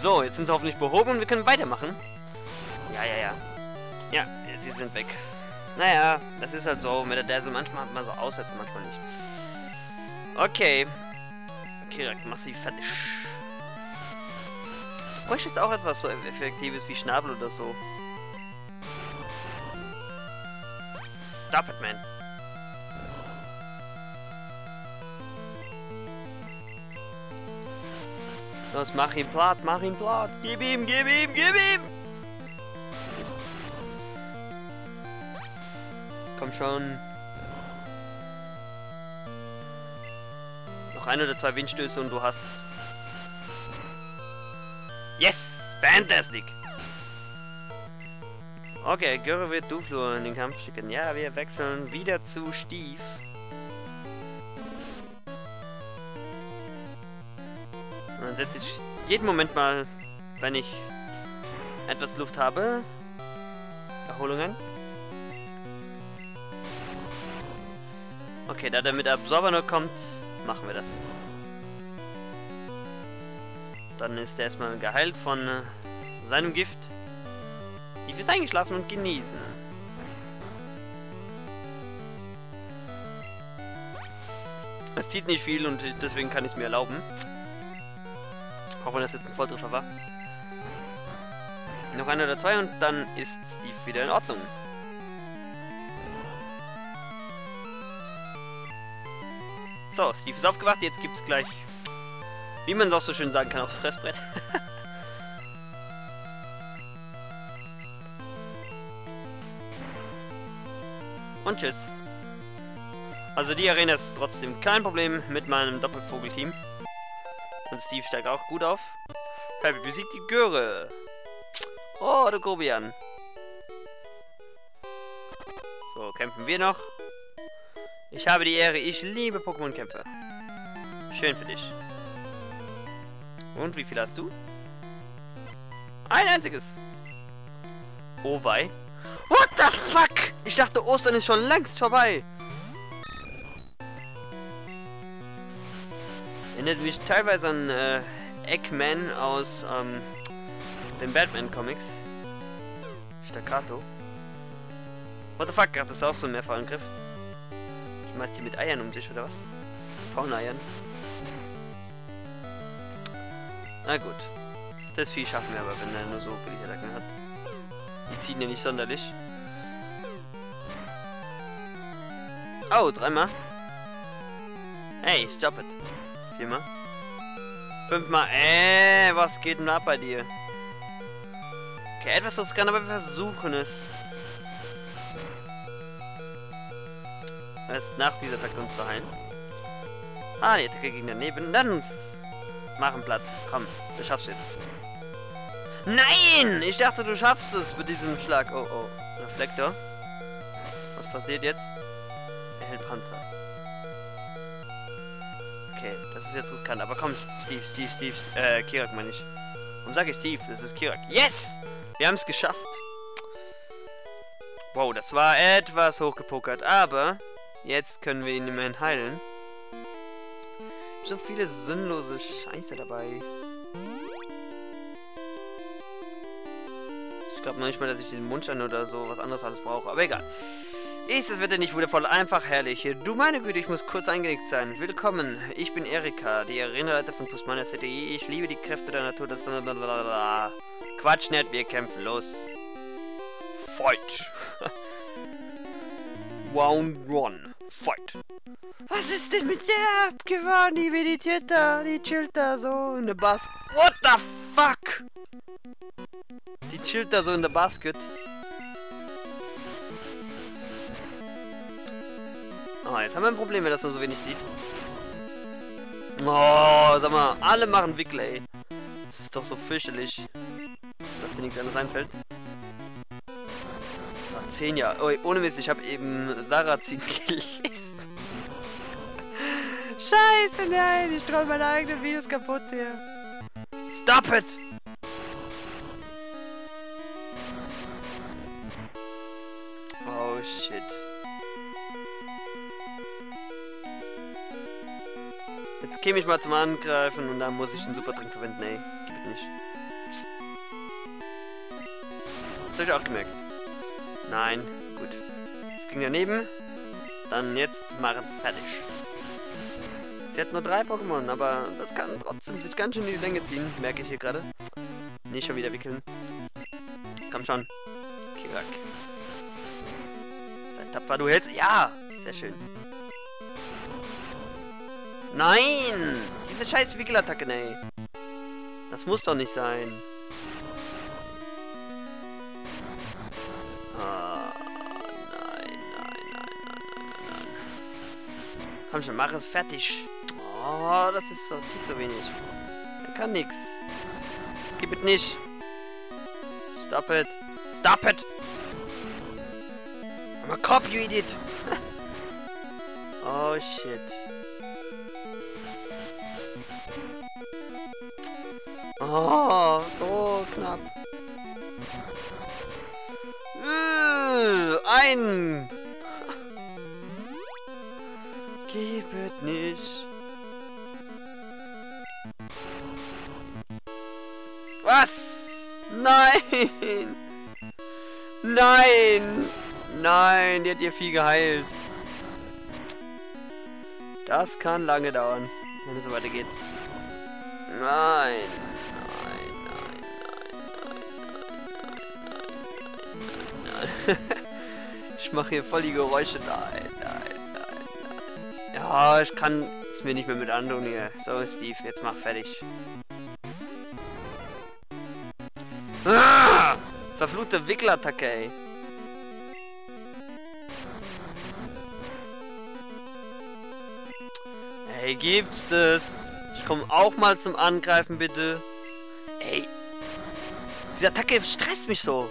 So, jetzt sind sie hoffentlich behoben und wir können weitermachen. Ja, ja, ja. Ja, sie sind weg. Naja, das ist halt so. Mit der Dazzle manchmal hat man so Aussätze, manchmal nicht. Okay. Kirak, mach sie fertig. Du bräuchtest auch etwas so Effektives wie Schnabel oder so. Stop it, man. Los, mach ihn platt, mach ihn platt. Gib ihm, gib ihm, gib ihm! Komm schon. Noch ein oder zwei Windstöße und du hast Yes! Fantastic! Okay, Göre wird Duflur in den Kampf schicken. Ja, wir wechseln wieder zu Stief. Dann setze ich jeden Moment mal, wenn ich etwas Luft habe, Erholungen. Okay, da der mit Absorber nur kommt, machen wir das. Dann ist er erstmal geheilt von äh, seinem Gift. Steve ist eingeschlafen und genießen. Es zieht nicht viel und deswegen kann ich es mir erlauben. Auch wenn das jetzt ein Volltreffer war. Noch einer oder zwei und dann ist Steve wieder in Ordnung. So, Steve ist aufgewacht. Jetzt gibt es gleich wie man es auch so schön sagen kann, aufs Fressbrett. Und tschüss. Also die Arena ist trotzdem kein Problem mit meinem Doppelvogelteam. Und Steve steigt auch gut auf. Pepe besiegt die Göre. Oh, der Grobian. So, kämpfen wir noch. Ich habe die Ehre, ich liebe Pokémon-Kämpfe. Schön für dich. Und wie viel hast du? Ein einziges. Oh wei. What the fuck? Ich dachte, Ostern ist schon längst vorbei. Erinnert mich teilweise an äh, Eggman aus ähm, den Batman-Comics. Staccato. What the fuck? Hat das auch so einen Mehrfachangriff? Schmeißt die mit Eiern um sich oder was? Fauneiern. Na gut. Das Vieh schaffen wir aber, wenn er nur so billige Attacken hat. Die ziehen ja nicht sonderlich. Oh, dreimal. Hey, stop it. Viermal. Fünfmal. Äh, was geht denn ab bei dir? Okay, etwas riskant, aber wir versuchen es. Erst nach dieser Attacke uns zu heilen. Ah, die Attacke ging daneben. Dann Machen Platz. Komm, du schaffst jetzt. Nein! Ich dachte, du schaffst es mit diesem Schlag. Oh, oh. Reflektor. Was passiert jetzt? Er hält Panzer. Okay, das ist jetzt riskant. Aber komm, Steve, Steve, Steve. Äh, Kirak meine ich. Warum sage ich Steve? Das ist Kirak. Yes! Wir haben es geschafft. Wow, das war etwas hochgepokert. Aber jetzt können wir ihn immerhin heilen so viele sinnlose Scheiße dabei. Ich glaube manchmal, dass ich diesen Mundstein oder so was anderes alles brauche. Aber egal. Ist das Wetter nicht wundervoll? Einfach herrlich. Du meine Güte, ich muss kurz eingelegt sein. Willkommen, ich bin Erika, die Arenaleiter von Pusmania City. Ich liebe die Kräfte der Natur. Das Quatsch nicht, wir kämpfen. Los. Fight. Round 1. Fight. Was ist denn mit der abgefahren? Die meditiert da, die chillt da so in der Basket. What the fuck? Die chillt da so in der Basket. Ah, jetzt haben wir ein Problem, wenn das nur so wenig sieht. Oh, sag mal, alle machen Wickel, ey. Das ist doch so fürchterlich. Dass dir nichts anderes einfällt. Das zehn Jahre. Oh, ohne Mist, ich habe eben Sarazin gelesen. Scheiße, nein, ich troll meine eigenen Videos kaputt hier. Stop it! Oh shit. Jetzt käme ich mal zum Angreifen und dann muss ich einen Supertrink verwenden. Nee, gibt nicht. Das habe ich auch gemerkt. Nein, gut. Das ging daneben. Dann jetzt machen fertig. Sie hat nur drei Pokémon, aber das kann trotzdem sich ganz schön in die Länge ziehen, merke ich hier gerade. Nicht schon wieder wickeln. Komm schon. Kirak. Sei tapfer, du hältst. Ja! Sehr schön. Nein! Diese scheiß Wickelattacke, ey. Das muss doch nicht sein. Ah, nein, nein, nein, nein, nein, nein. Komm schon, mach es fertig. Oh, das ist so, zieht so wenig. Er kann nix. Gib es nicht. Stop it. Stop it! I'm a cop, you idiot! oh, shit. Oh, so knapp. Äh, ein! Gib es nicht. Was? Nein! Nein! Nein, die hat dir viel geheilt. Das kann lange dauern, wenn es so weitergeht. Nein, Ich mache hier voll die Geräusche. Nein, nein, nein, nein. Ja, ich kann es mir nicht mehr mit antun hier. So, Steve, jetzt mach fertig. Ah! Verfluchte Wickelattacke, ey. Ey, gibt's das? Ich komme auch mal zum Angreifen, bitte. Ey. Diese Attacke stresst mich so.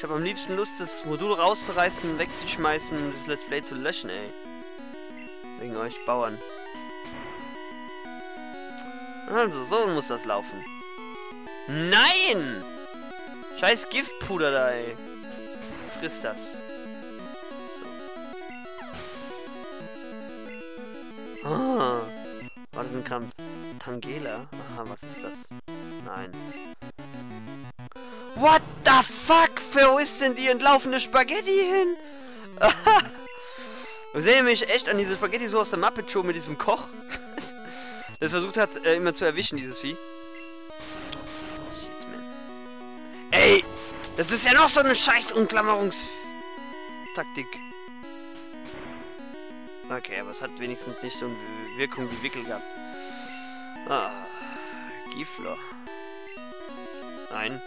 Ich habe am liebsten Lust, das Modul rauszureißen, wegzuschmeißen und das Let's Play zu löschen, ey. Wegen euch Bauern. Also, so muss das laufen. Nein! Scheiß Giftpuder da, ey. Friss das. So. Ah. War das ein Kampf? Tangela? Aha, was ist das? Nein. What the fuck? Wo ist denn die entlaufene Spaghetti hin? Wir sehen mich echt an diese Spaghetti so aus der Muppet Show mit diesem Koch. das versucht hat, äh, immer zu erwischen, dieses Vieh. Shit, man. Ey! Das ist ja noch so eine scheiß Unklammerungstaktik. Okay, aber es hat wenigstens nicht so eine Wirkung wie Wickel gehabt. Ah, Gifler. Nein.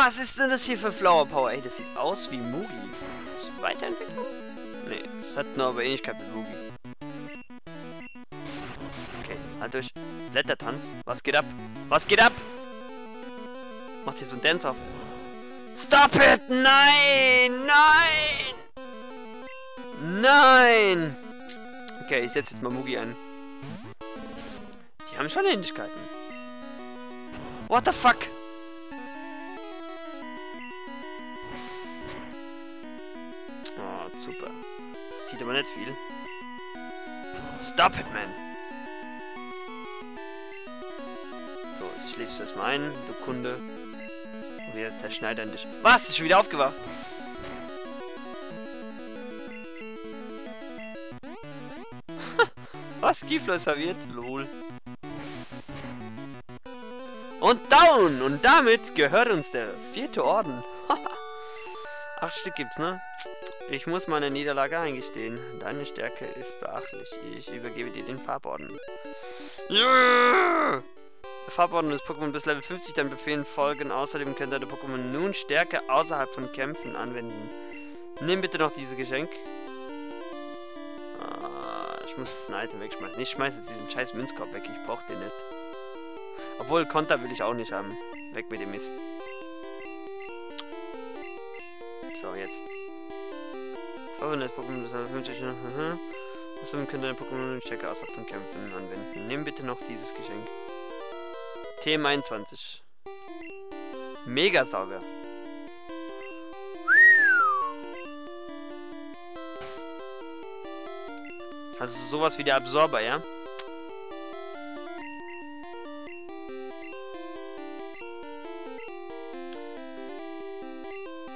Was ist denn das hier für Flower Power? Ey, das sieht aus wie Mugi. Ist das Weiterentwicklung? Nee, es hat nur aber Ähnlichkeit mit Mugi. Okay, halt durch. Blättertanz. Was geht ab? Was geht ab? Macht hier so ein Dance auf. Stop it! Nein! Nein! Nein! Okay, ich setze jetzt mal Mugi ein. Die haben schon Ähnlichkeiten. What the fuck? Super. Das zieht aber nicht viel. Stop it, man! So, jetzt schläfst du erstmal ein, du Kunde. Und wir zerschneidern dich. Was? Ist schon wieder aufgewacht? Was? Ist verwirrt? Lol. Und down! Und damit gehört uns der vierte Orden. Acht Stück gibt's, ne? Ich muss meine Niederlage eingestehen. Deine Stärke ist beachtlich. Ich übergebe dir den Farborden. Yeah! Der Farborden des Pokémon bis Level 50 deinen Befehlen folgen. Außerdem könnt ihr Pokémon nun Stärke außerhalb von Kämpfen anwenden. Nimm bitte noch dieses Geschenk. Ah, ich muss ein Item wegschmeißen. Ich schmeiße jetzt diesen scheiß Münzkorb weg. Ich brauche den nicht. Obwohl, Konter will ich auch nicht haben. Weg mit dem Mist. So, jetzt. Verwendet Pokémon bis Level 50. Mhm. Außerdem könnt ihr Pokémon nun Stärke außerhalb von Kämpfen anwenden. Nimm bitte noch dieses Geschenk. TM21. Megasauger. Also sowas wie der Absorber, ja?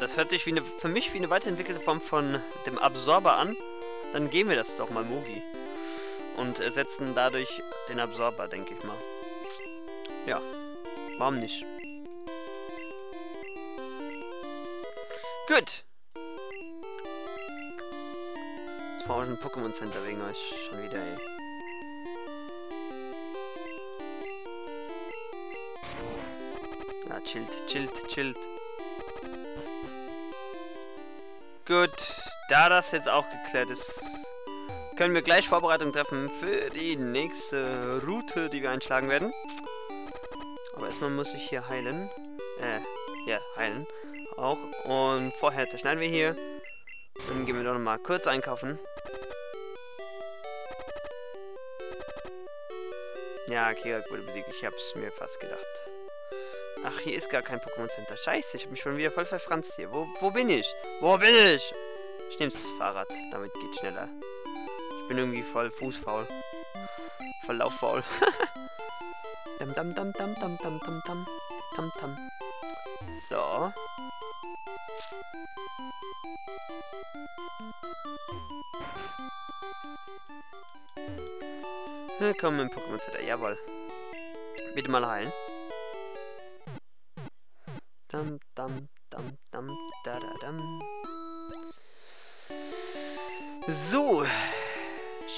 Das hört sich wie eine, für mich wie eine weiterentwickelte Form von dem Absorber an. Dann geben wir das doch mal Mugi. Und ersetzen dadurch den Absorber, denke ich mal. Ja, warum nicht? Gut. Das war auch ein Pokémon Center wegen euch schon wieder, ey. Ja, chillt, chillt, chillt. Gut, da das jetzt auch geklärt ist, können wir gleich Vorbereitung treffen für die nächste Route, die wir einschlagen werden. Aber erstmal muss ich hier heilen. Äh, ja, heilen. Auch. Und vorher zerschneiden wir hier. Dann gehen wir doch nochmal kurz einkaufen. Ja, Kirak wurde besiegt. Ich hab's mir fast gedacht. Ach, hier ist gar kein Pokémon Center. Scheiße, ich habe mich schon wieder voll verfranst hier. Wo, wo bin ich? Wo bin ich? Ich nehme das Fahrrad. Damit geht's schneller. Ich bin irgendwie voll fußfaul. Voll lauffaul. dam, dam, dam, dam, dam, dam, dam, dam. Tam, tam. So. Willkommen im Pokémon Center. Jawohl. Bitte mal heilen. Dam, dam, dam, dam, da, da, dam. So.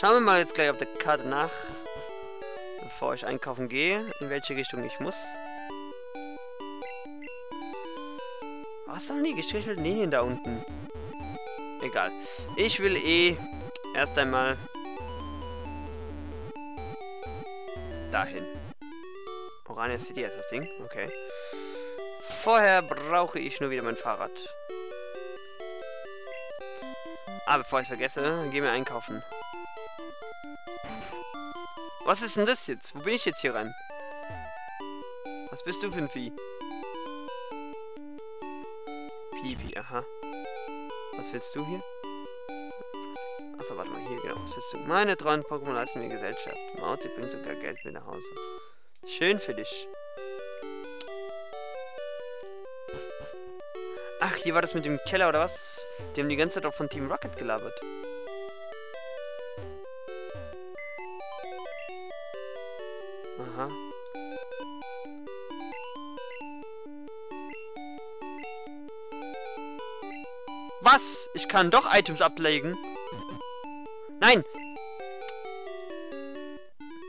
Schauen wir mal jetzt gleich auf der Karte nach, bevor ich einkaufen gehe, in welche Richtung ich muss. Was sollen die gestrichelten Linien da unten? Egal. Ich will eh erst einmal dahin. Orania City ist das Ding. Okay. Vorher brauche ich nur wieder mein Fahrrad. Ah, bevor ich es vergesse, gehen wir einkaufen. Was ist denn das jetzt? Wo bin ich jetzt hier rein? Was bist du für ein Vieh? Pipi, aha. Was willst du hier? Achso, warte mal, hier, genau. Was willst du? Meine treuen Pokémon leisten mir Gesellschaft. Mauzi bringt sogar Geld mit nach Hause. Schön für dich. Ach, hier war das mit dem Keller, oder was? Die haben die ganze Zeit auch von Team Rocket gelabert. Aha. Was? Ich kann doch Items ablegen. Nein!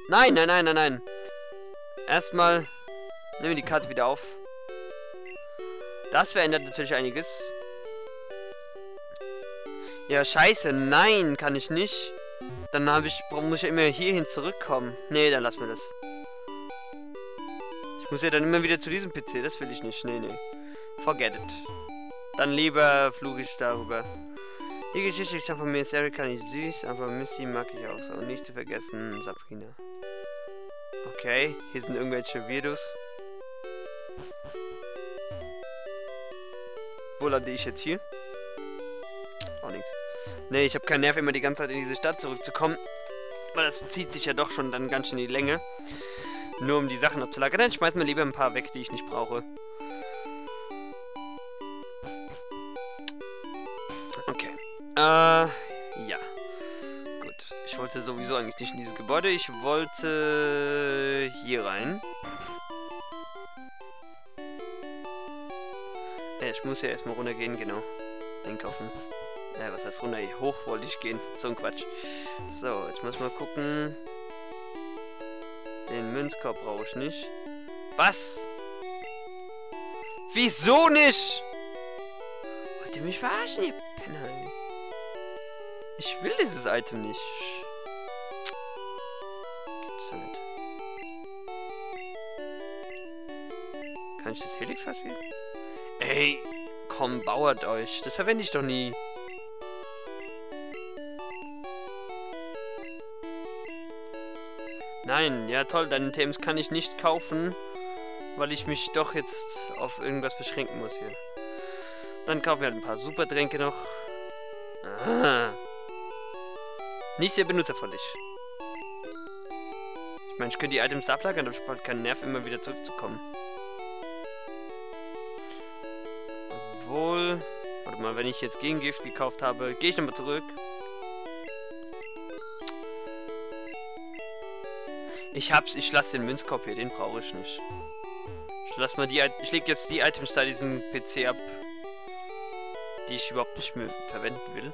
Nein, nein, nein, nein, nein. Erstmal nehmen wir die Karte wieder auf. Das verändert natürlich einiges. Ja, scheiße. Nein, kann ich nicht. Dann habe ich, muss ich ja immer hierhin zurückkommen. Nee, dann lass mir das. Ich muss ja dann immer wieder zu diesem PC. Das will ich nicht. Nee, nee. Forget it. Dann lieber flug ich darüber. Die Geschichte stammt von mir ist Erika nicht süß, aber Misty mag ich auch so. Und nicht zu vergessen, Sabrina. Okay, hier sind irgendwelche Virus. Wo lande ich jetzt hier? Auch nichts. Ne, ich habe keinen Nerv, immer die ganze Zeit in diese Stadt zurückzukommen. Weil das zieht sich ja doch schon dann ganz schön in die Länge. Nur um die Sachen abzulagern. Dann schmeißen wir lieber ein paar weg, die ich nicht brauche. Okay. Äh, ja. Gut. Ich wollte sowieso eigentlich nicht in dieses Gebäude. Ich wollte hier rein. Ich muss ja erstmal runtergehen, genau. Einkaufen. Ja, was heißt runter? Hoch wollte ich gehen. So ein Quatsch. So, jetzt muss mal gucken. Den Münzkorb brauche ich nicht. Was? Wieso nicht? Wollt ihr mich verarschen, ihr Penner? Ich will dieses Item nicht. Gibt's ja nicht. Kann ich das Helix passieren? Ey, komm, bauert euch. Das verwende ich doch nie. Nein, ja toll, deine Themes kann ich nicht kaufen, weil ich mich doch jetzt auf irgendwas beschränken muss hier. Dann kaufen wir halt ein paar Supertränke noch. Ah. Nicht sehr benutzerfreundlich. Ich meine, ich könnte die Items ablagern, aber ich habe halt keinen Nerv, immer wieder zurückzukommen. Obwohl... Warte mal, wenn ich jetzt Gegengift gekauft habe, gehe ich nochmal zurück. Ich hab's, ich lasse den Münzkorb hier, den brauche ich nicht. Ich lass mal die, ich lege jetzt die Items da diesem PC ab, die ich überhaupt nicht mehr verwenden will.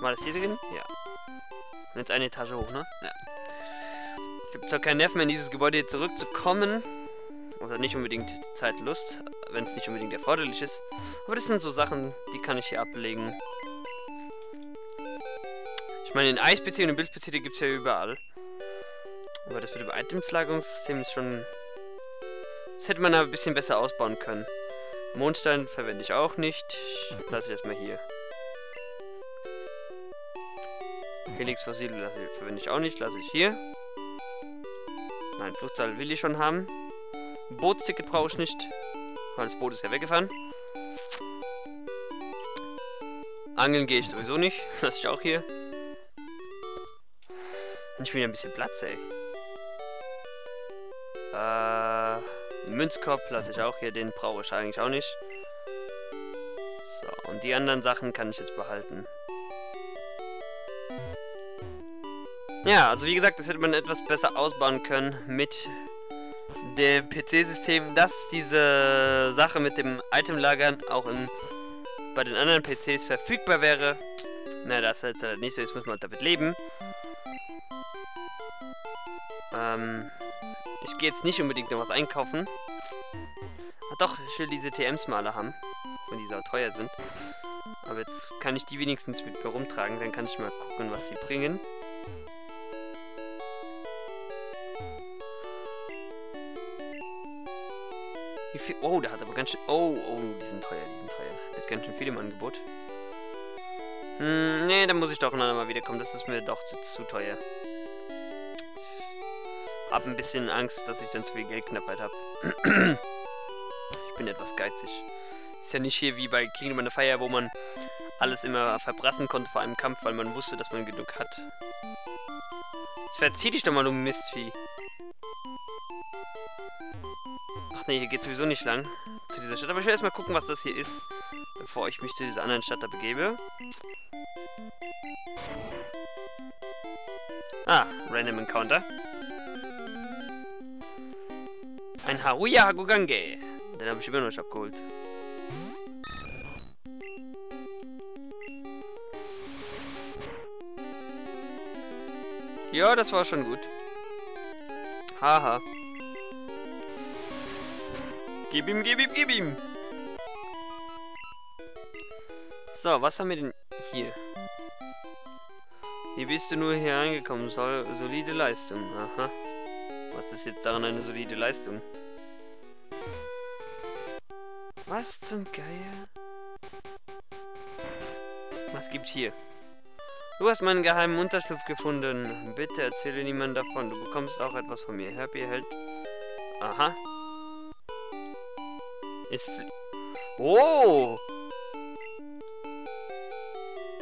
War das hier drin? Ja. Jetzt eine Etage hoch, ne? Ja. Gibt zwar keinen Nerv mehr in dieses Gebäude zurückzukommen. Also nicht unbedingt Zeit, Lust, wenn es nicht unbedingt erforderlich ist. Aber das sind so Sachen, die kann ich hier ablegen. Ich meine, den Eis-PC und den Bild-PC, die gibt es ja überall. Aber das mit dem Items-Lagerungssystem ist schon... Das hätte man aber ein bisschen besser ausbauen können. Mondstein verwende ich auch nicht. Lasse ich erstmal hier. Helix Fossil verwende ich auch nicht. Lasse ich hier. Nein, Fluchtsaal will ich schon haben. Bootsticket brauche ich nicht. Weil das Boot ist ja weggefahren. Angeln gehe ich sowieso nicht. Lasse ich auch hier. Ich will ja ein bisschen Platz, ey. Äh, Münzkorb lasse ich auch hier. Den brauche ich eigentlich auch nicht. So, und die anderen Sachen kann ich jetzt behalten. Ja, also wie gesagt, das hätte man etwas besser ausbauen können mit dem PC-System, dass diese Sache mit dem Itemlagern auch in, bei den anderen PCs verfügbar wäre. Na, das ist halt nicht so, jetzt muss man damit leben. Ähm, ich gehe jetzt nicht unbedingt noch was einkaufen. Ach doch, ich will diese TMs mal alle haben, wenn die so teuer sind. Aber jetzt kann ich die wenigstens mit mir rumtragen, dann kann ich mal gucken, was sie bringen. Wie viel? Oh, der hat aber ganz schön... Oh, oh, die sind teuer, die sind teuer. Der hat ganz schön viel im Angebot. Hm, nee, dann muss ich doch noch mal wiederkommen. Das ist mir doch zu, zu teuer. Hab ein bisschen Angst, dass ich dann zu viel Geldknappheit habe. ich bin etwas geizig. Ist ja nicht hier wie bei Kingdom of the Fire, wo man alles immer verbrassen konnte vor einem Kampf, weil man wusste, dass man genug hat. Jetzt verzieh dich doch mal, du Mistvieh. Nee, hier geht sowieso nicht lang zu dieser Stadt. Aber ich will erstmal gucken, was das hier ist, bevor ich mich zu dieser anderen Stadt da begebe. Ah, Random Encounter. Ein Haruya Hagugange. Den habe ich immer noch nicht abgeholt. Ja, das war schon gut. Haha. Gib ihm, gib ihm, gib ihm. So, was haben wir denn hier? Wie bist du nur hier reingekommen? Sol solide Leistung. Aha. Was ist jetzt daran eine solide Leistung? Was zum Geier? Was gibt's hier? Du hast meinen geheimen Unterschlupf gefunden. Bitte erzähle niemand davon. Du bekommst auch etwas von mir. Happy hält... Aha. Ist... Oh!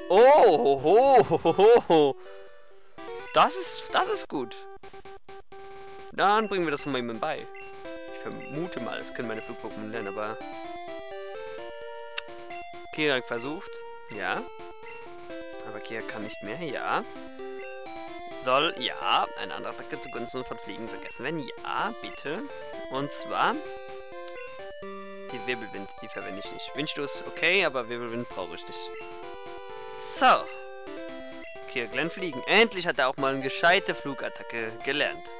Oh, ho, ho, ho. Das ist, das ist gut. Dann bringen wir das mal jemandem bei. Ich vermute mal, das können meine Flugpokémon lernen, aber... Kirak versucht. Ja. Aber Kirak kann nicht mehr. Ja. Soll, ja, eine andere Attacke zugunsten von Fliegen vergessen werden. Ja, bitte. Und zwar die Wirbelwind, die verwende ich nicht. Windstoß okay, aber Wirbelwind brauche ich nicht. So. Hier, Glenn fliegen. Endlich hat er auch mal eine gescheite Flugattacke gelernt.